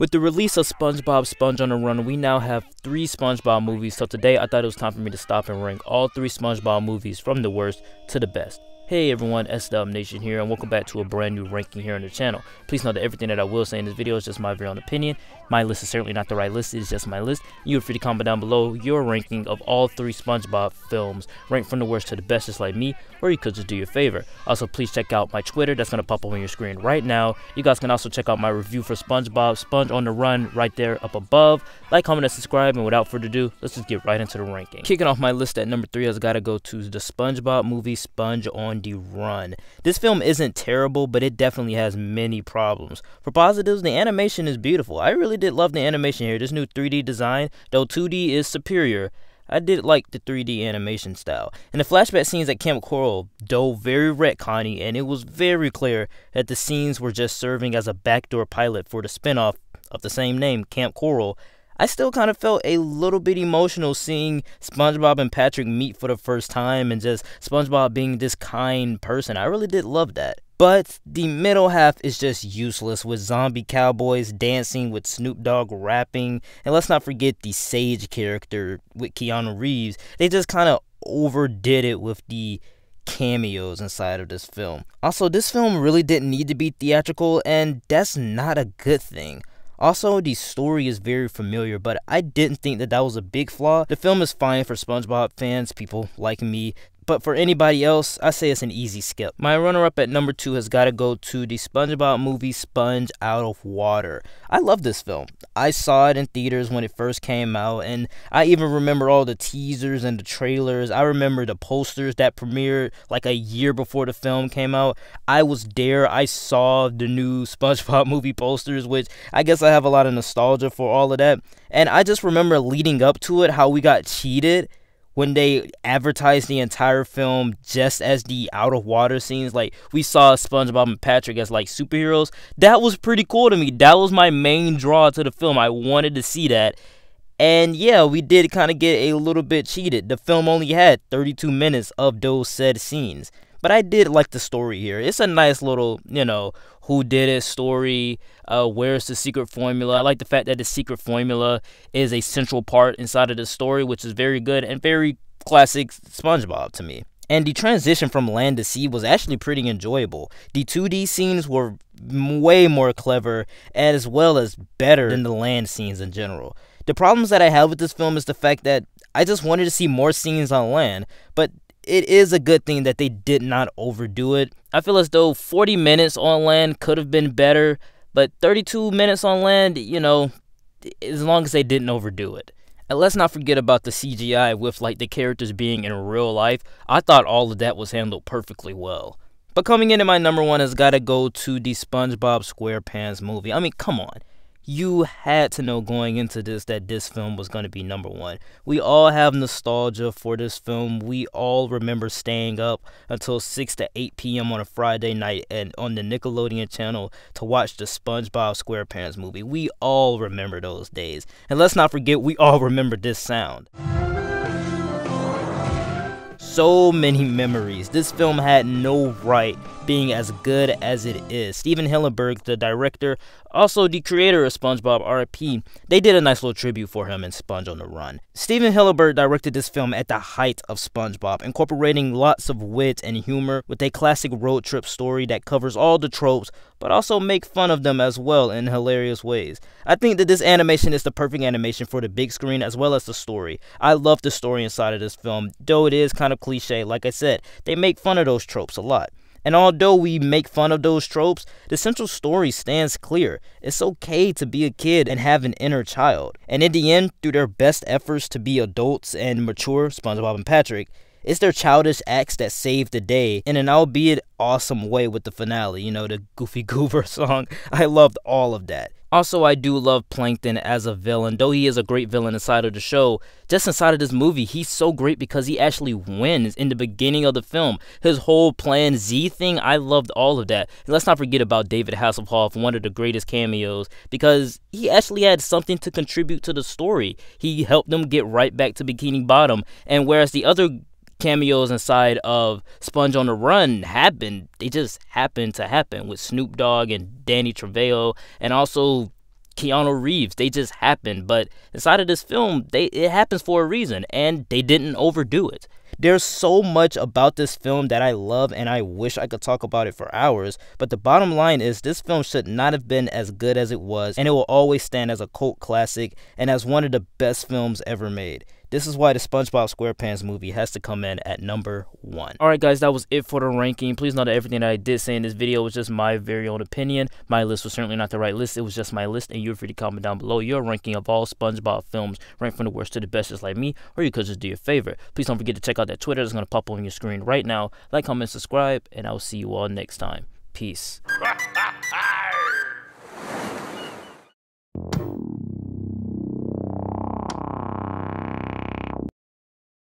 With the release of SpongeBob Sponge on the Run, we now have three SpongeBob movies, so today I thought it was time for me to stop and rank all three SpongeBob movies from the worst to the best. Hey everyone, SDUB Nation here, and welcome back to a brand new ranking here on the channel. Please note that everything that I will say in this video is just my very own opinion. My list is certainly not the right list, it is just my list. You are free to comment down below your ranking of all three SpongeBob films, ranked from the worst to the best just like me, or you could just do your favor. Also, please check out my Twitter, that's going to pop up on your screen right now. You guys can also check out my review for SpongeBob, Sponge on the Run, right there up above. Like, comment, and subscribe, and without further ado, let's just get right into the ranking. Kicking off my list at number 3 has got to go to the SpongeBob movie Sponge on the Run. This film isn't terrible, but it definitely has many problems. For positives, the animation is beautiful. I really did love the animation here. This new 3D design, though 2D is superior, I did like the 3D animation style. And the flashback scenes at Camp Coral, though very retconny, and it was very clear that the scenes were just serving as a backdoor pilot for the spinoff of the same name, Camp Coral, I still kind of felt a little bit emotional seeing SpongeBob and Patrick meet for the first time and just SpongeBob being this kind person. I really did love that. But the middle half is just useless with zombie cowboys dancing with Snoop Dogg rapping. And let's not forget the Sage character with Keanu Reeves. They just kind of overdid it with the cameos inside of this film. Also, this film really didn't need to be theatrical, and that's not a good thing. Also, the story is very familiar, but I didn't think that that was a big flaw. The film is fine for SpongeBob fans, people like me, but for anybody else, I say it's an easy skip. My runner up at number two has got to go to the SpongeBob movie Sponge Out of Water. I love this film. I saw it in theaters when it first came out, and I even remember all the teasers and the trailers. I remember the posters that premiered like a year before the film came out. I was there. I saw the new SpongeBob movie posters, which I guess I have a lot of nostalgia for all of that. And I just remember leading up to it how we got cheated when they advertised the entire film just as the out of water scenes like we saw SpongeBob and Patrick as like superheroes that was pretty cool to me. That was my main draw to the film. I wanted to see that. And yeah we did kind of get a little bit cheated. The film only had 32 minutes of those said scenes but I did like the story here. It's a nice little, you know, who did it story. Uh, where's the secret formula? I like the fact that the secret formula is a central part inside of the story, which is very good and very classic SpongeBob to me. And the transition from land to sea was actually pretty enjoyable. The 2D scenes were way more clever as well as better than the land scenes in general. The problems that I have with this film is the fact that I just wanted to see more scenes on land, but it is a good thing that they did not overdo it. I feel as though 40 minutes on land could have been better, but 32 minutes on land, you know, as long as they didn't overdo it. And let's not forget about the CGI with like the characters being in real life. I thought all of that was handled perfectly well. But coming in at my number one has got to go to the SpongeBob SquarePants movie. I mean, come on you had to know going into this that this film was going to be number one. We all have nostalgia for this film. We all remember staying up until 6 to 8 p.m. on a Friday night and on the Nickelodeon channel to watch the SpongeBob SquarePants movie. We all remember those days. And let's not forget, we all remember this sound so many memories. This film had no right being as good as it is. Stephen Hillenburg, the director, also the creator of SpongeBob RP, they did a nice little tribute for him in Sponge on the Run. Stephen Hillenburg directed this film at the height of SpongeBob, incorporating lots of wit and humor with a classic road trip story that covers all the tropes, but also make fun of them as well in hilarious ways. I think that this animation is the perfect animation for the big screen as well as the story. I love the story inside of this film, though it is kind of cliche. Like I said, they make fun of those tropes a lot. And although we make fun of those tropes, the central story stands clear. It's okay to be a kid and have an inner child. And in the end, through their best efforts to be adults and mature, SpongeBob and Patrick, it's their childish acts that saved the day in an albeit awesome way with the finale, you know, the Goofy Goober song. I loved all of that. Also, I do love Plankton as a villain. Though he is a great villain inside of the show, just inside of this movie, he's so great because he actually wins in the beginning of the film. His whole Plan Z thing, I loved all of that. And let's not forget about David Hasselhoff, one of the greatest cameos, because he actually had something to contribute to the story. He helped them get right back to Bikini Bottom. And whereas the other cameos inside of Sponge on the Run happened. They just happened to happen with Snoop Dogg and Danny Trejo, and also Keanu Reeves. They just happened. But inside of this film, they it happens for a reason, and they didn't overdo it. There's so much about this film that I love and I wish I could talk about it for hours, but the bottom line is this film should not have been as good as it was, and it will always stand as a cult classic and as one of the best films ever made. This is why the SpongeBob SquarePants movie has to come in at number one. Alright guys, that was it for the ranking. Please know that everything that I did say in this video was just my very own opinion. My list was certainly not the right list. It was just my list and you're free to comment down below your ranking of all SpongeBob films ranked from the worst to the best just like me or you could just do your favorite. Please don't forget to check out that Twitter that's going to pop on your screen right now. Like, comment, subscribe, and I'll see you all next time. Peace.